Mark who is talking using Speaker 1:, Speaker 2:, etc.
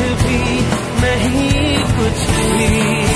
Speaker 1: भी नहीं कुछ भी।